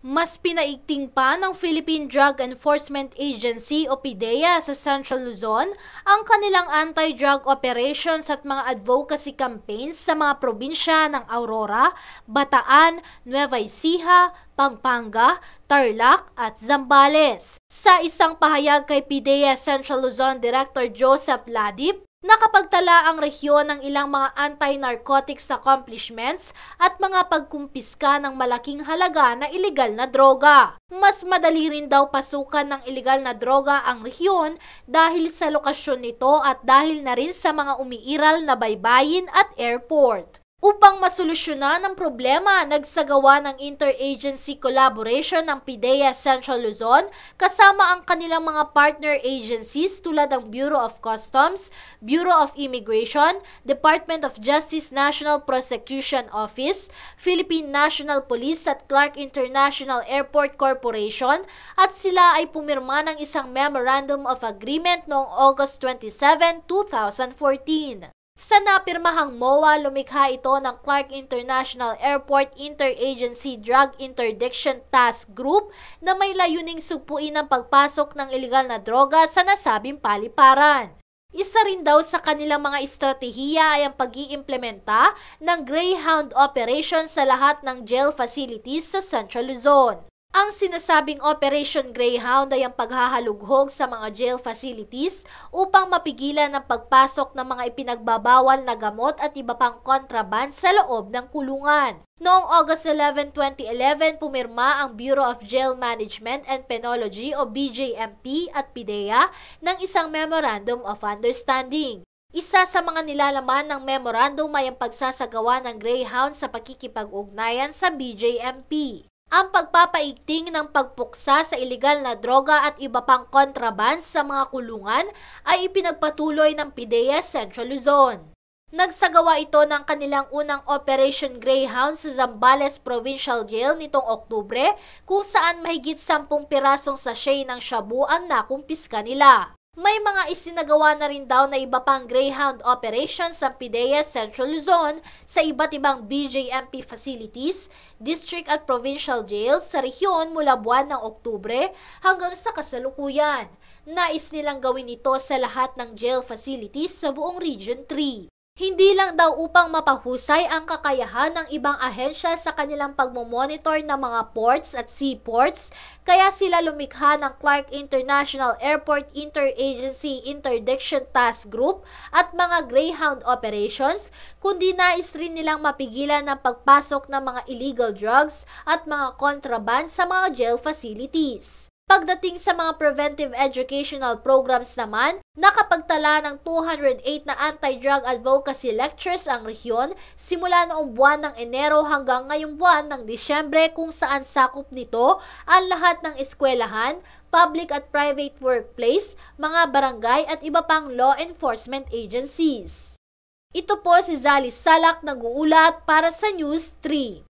Mas pinaigting pa ng Philippine Drug Enforcement Agency o PDEA sa Central Luzon ang kanilang anti-drug operations at mga advocacy campaigns sa mga probinsya ng Aurora, Bataan, Nueva Ecija, Pampanga, Tarlac at Zambales. Sa isang pahayag kay PDEA Central Luzon Director Joseph Ladip, Nakapagtala ang rehiyon ng ilang mga anti-narcotics accomplishments at mga pagkumpiska ng malaking halaga na ilegal na droga. Mas madali rin daw pasukan ng ilegal na droga ang rehiyon dahil sa lokasyon nito at dahil na rin sa mga umiiral na baybayin at airport. Upang masolusyonan ang problema, nagsagawa ng interagency collaboration ng PIDEA Central Luzon kasama ang kanilang mga partner agencies tulad ng Bureau of Customs, Bureau of Immigration, Department of Justice National Prosecution Office, Philippine National Police at Clark International Airport Corporation at sila ay pumirma ng isang Memorandum of Agreement noong August 27, 2014. Sa napirmahang MOA, lumikha ito ng Clark International Airport Interagency Drug Interdiction Task Group na may layuning supuin ang pagpasok ng ilegal na droga sa nasabing paliparan. Isa rin daw sa kanilang mga estratehiya ay ang pag iimplementa ng Greyhound operation sa lahat ng jail facilities sa Central Luzon. Ang sinasabing Operation Greyhound ay ang paghahalughog sa mga jail facilities upang mapigilan ang pagpasok ng mga ipinagbabawal na gamot at iba pang kontraband sa loob ng kulungan. Noong August 11, 2011, pumirma ang Bureau of Jail Management and Penology o BJMP at PIDEA ng isang Memorandum of Understanding. Isa sa mga nilalaman ng memorandum ay ang pagsasagawa ng Greyhound sa pakikipag-ugnayan sa BJMP ang pagpapaigting ng pagpuksa sa ilegal na droga at iba pang kontraband sa mga kulungan ay ipinagpatuloy ng PIDEA Central Luzon. Nagsagawa ito ng kanilang unang Operation Greyhound sa Zambales Provincial Jail nitong Oktubre kung saan mahigit 10 pirasong sachet ng shabu ang nakumpiska nila. May mga isinagawa na rin daw na iba pang Greyhound operations sa PIDEA Central Luzon sa iba't ibang BJMP facilities, district at provincial jails sa rehiyon mula buwan ng Oktubre hanggang sa kasalukuyan. Nais nilang gawin ito sa lahat ng jail facilities sa buong Region 3. Hindi lang daw upang mapahusay ang kakayahan ng ibang ahensya sa kanilang pagmomonitor ng mga ports at seaports, kaya sila lumikha ng Clark International Airport Interagency Interdiction Task Group at mga Greyhound operations, kundi nais rin nilang mapigilan ang pagpasok ng mga illegal drugs at mga contraband sa mga jail facilities. Pagdating sa mga preventive educational programs naman, nakapagtala ng 208 na anti-drug advocacy lectures ang rehiyon simula noong buwan ng Enero hanggang ngayong buwan ng Disyembre kung saan sakop nito ang lahat ng eskwelahan, public at private workplace, mga barangay at iba pang law enforcement agencies. Ito po si Zali Salak nag-uulat para sa News 3.